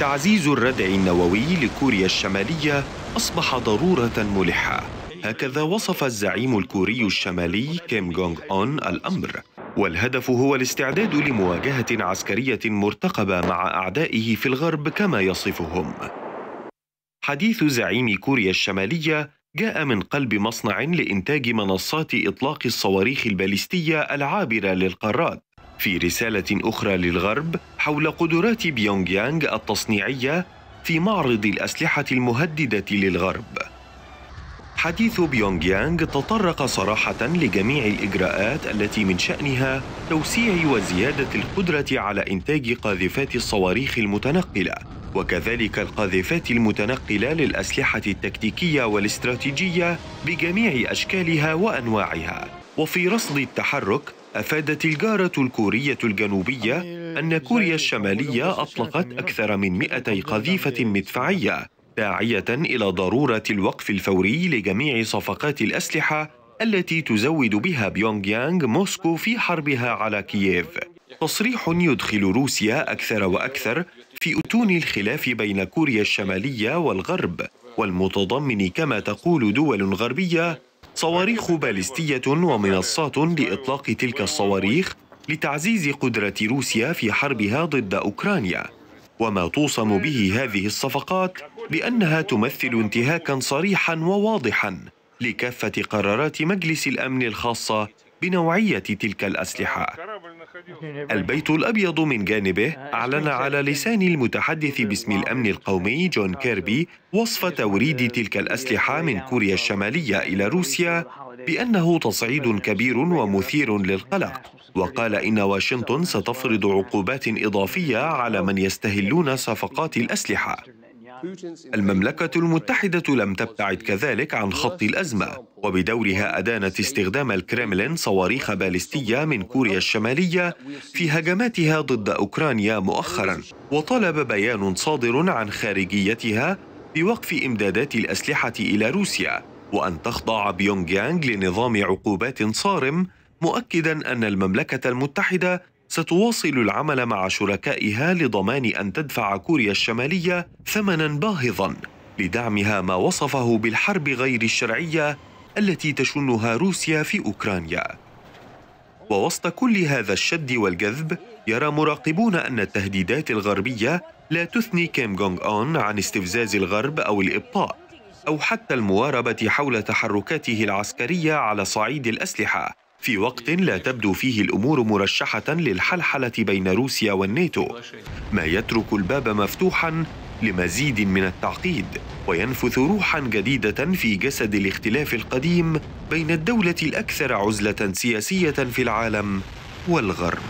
تعزيز الردع النووي لكوريا الشمالية أصبح ضرورة ملحة. هكذا وصف الزعيم الكوري الشمالي كيم جونغ أون الأمر. والهدف هو الاستعداد لمواجهة عسكرية مرتقبة مع أعدائه في الغرب كما يصفهم. حديث زعيم كوريا الشمالية جاء من قلب مصنع لإنتاج منصات إطلاق الصواريخ الباليستية العابرة للقارات. في رسالة أخرى للغرب حول قدرات بيونغ يانغ التصنيعية في معرض الأسلحة المهددة للغرب. حديث بيونغ يانغ تطرق صراحة لجميع الإجراءات التي من شأنها توسيع وزيادة القدرة على إنتاج قاذفات الصواريخ المتنقلة وكذلك القاذفات المتنقلة للأسلحة التكتيكية والاستراتيجية بجميع أشكالها وأنواعها. وفي رصد التحرك أفادت الجارة الكورية الجنوبية أن كوريا الشمالية أطلقت أكثر من 200 قذيفة مدفعية داعية إلى ضرورة الوقف الفوري لجميع صفقات الأسلحة التي تزود بها بيونغ يانغ موسكو في حربها على كييف. تصريح يدخل روسيا أكثر وأكثر في أتون الخلاف بين كوريا الشمالية والغرب والمتضمن كما تقول دول غربية صواريخ باليستية ومنصات لإطلاق تلك الصواريخ لتعزيز قدرة روسيا في حربها ضد أوكرانيا. وما توصم به هذه الصفقات بأنها تمثل انتهاكا صريحا وواضحا لكافة قرارات مجلس الأمن الخاصة بنوعية تلك الأسلحة. البيت الأبيض من جانبه أعلن على لسان المتحدث باسم الأمن القومي جون كيربي وصف توريد تلك الأسلحة من كوريا الشمالية إلى روسيا بأنه تصعيد كبير ومثير للقلق وقال إن واشنطن ستفرض عقوبات إضافية على من يستهلون صفقات الأسلحة. المملكة المتحدة لم تبتعد كذلك عن خط الأزمة وبدورها أدانت استخدام الكريملين صواريخ باليستية من كوريا الشمالية في هجماتها ضد أوكرانيا مؤخرا. وطلب بيان صادر عن خارجيتها بوقف إمدادات الأسلحة إلى روسيا وأن تخضع بيونغ يانغ لنظام عقوبات صارم مؤكدا أن المملكة المتحدة ستواصل العمل مع شركائها لضمان أن تدفع كوريا الشمالية ثمنا باهظا لدعمها ما وصفه بالحرب غير الشرعية التي تشنها روسيا في أوكرانيا. ووسط كل هذا الشد والجذب يرى مراقبون أن التهديدات الغربية لا تثني كيم جونغ أون عن استفزاز الغرب أو الإبطاء أو حتى المواربة حول تحركاته العسكرية على صعيد الأسلحة. في وقت لا تبدو فيه الأمور مرشحة للحلحلة بين روسيا والناتو ما يترك الباب مفتوحا لمزيد من التعقيد وينفث روحا جديدة في جسد الاختلاف القديم بين الدولة الأكثر عزلة سياسية في العالم والغرب.